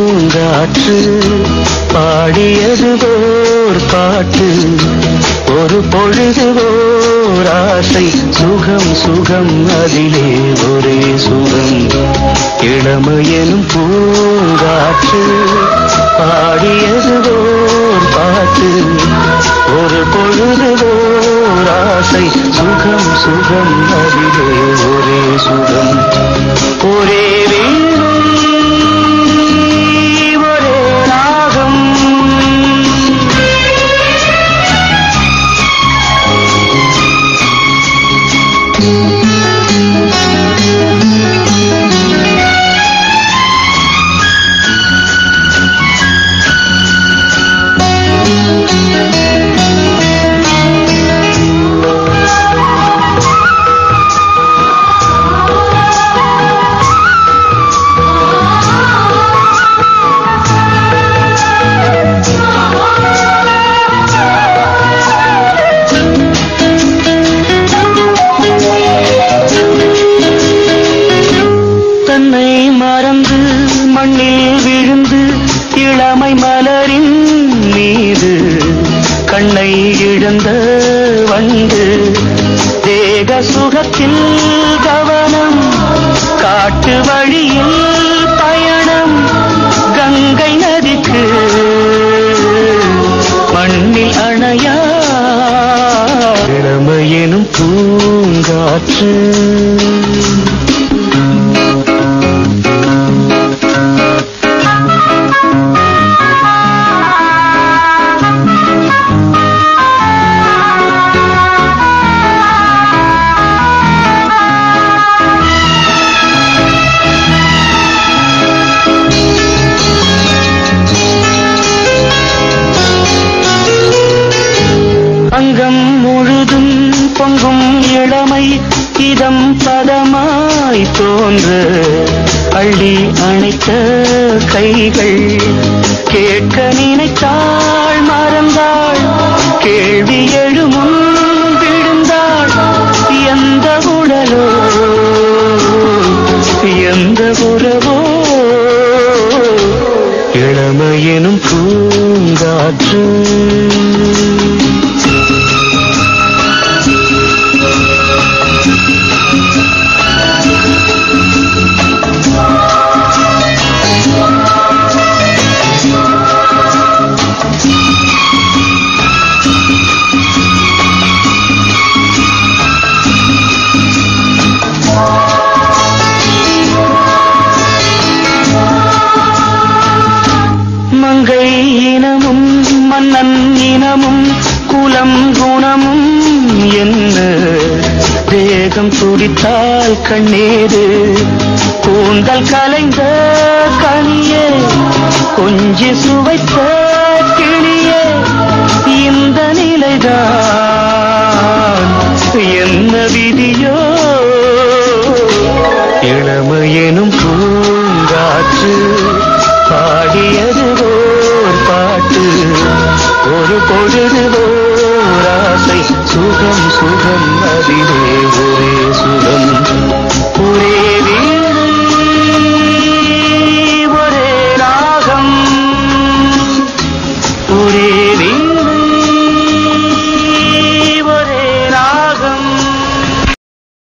பூங்காற்று பாடியது ஓர் பாட்டு. ஒரு பொழுது ஓர் ஆசை சுகம் சுகம் அதிலே ஒரே சுகம். இளமையனும் பூங்காற்று பாடியது ஓர் பாட்டு. ஒரு பொழுது ஓர் ஆசை சுகம் சுகம் அதிலே ஒரே சுகம். ஒரே வீ மறந்து மண்ணில் விழுந்து இளமை மலரின் மீது கண்ணை இழந்த வண்டு தேக சுகத்தில் கவனம் காட்டு வழியில் பயணம் கங்கை நதிக்கு மண்ணில் அணையா? இளமையெனும் பூங்காற்று இளமை இதம் பதமாய் தோன்று அள்ளி அணைத்த கைகள். கேட்க நினைத்தாள் மறந்தாள் கேள்வி எழுமும் விழுந்தாள் எந்த உடலோ எந்த உறவோ. இளமையெனும் பூங்காற்று இனமும் குலம் குணமும் என்ன? தேகம் துடித்தால் கண்ணீரு கூந்தல் கலைந்த கனியே கொஞ்சி சுவைத்த ஒரு பொழுது ஓராசை சுகம் சுகம் அதிலே ஒரே